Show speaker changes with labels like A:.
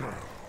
A: Grrr.